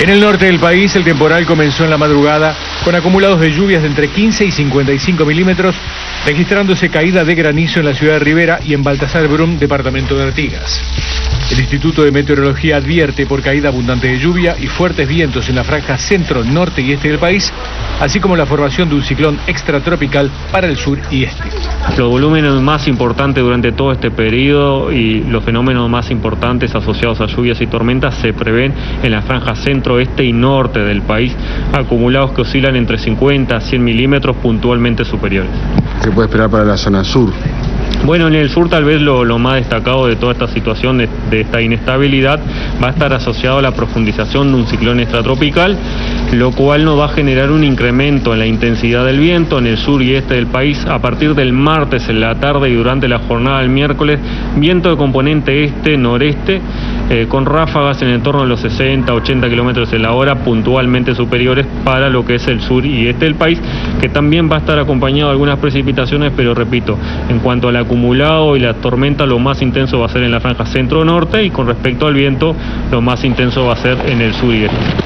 En el norte del país, el temporal comenzó en la madrugada con acumulados de lluvias de entre 15 y 55 milímetros, registrándose caída de granizo en la ciudad de Rivera y en Baltasar Brum, departamento de Artigas. El Instituto de Meteorología advierte por caída abundante de lluvia y fuertes vientos en la franja centro, norte y este del país, así como la formación de un ciclón extratropical para el sur y este. Los volúmenes más importantes durante todo este periodo y los fenómenos más importantes asociados a lluvias y tormentas se prevén en la franja centro, este y norte del país, acumulados que oscilan entre 50 a 100 milímetros puntualmente superiores. ¿Qué puede esperar para la zona sur? Bueno, en el sur tal vez lo, más destacado de toda esta situación, de, de, esta inestabilidad, va a estar asociado a la profundización de un ciclón extratropical, lo cual nos va a generar un incremento en la intensidad del viento en el sur y este del país a partir del martes en la tarde y durante la jornada del miércoles, viento de componente este-noreste eh, con ráfagas en el torno de los 60, 80 kilómetros en la hora, puntualmente superiores para lo que es el sur y este del país, que también va a estar acompañado de algunas precipitaciones, pero repito, en cuanto al acumulado y la tormenta, lo más intenso va a ser en la franja centro-norte y con respecto al viento, lo más intenso va a ser en el sur y este.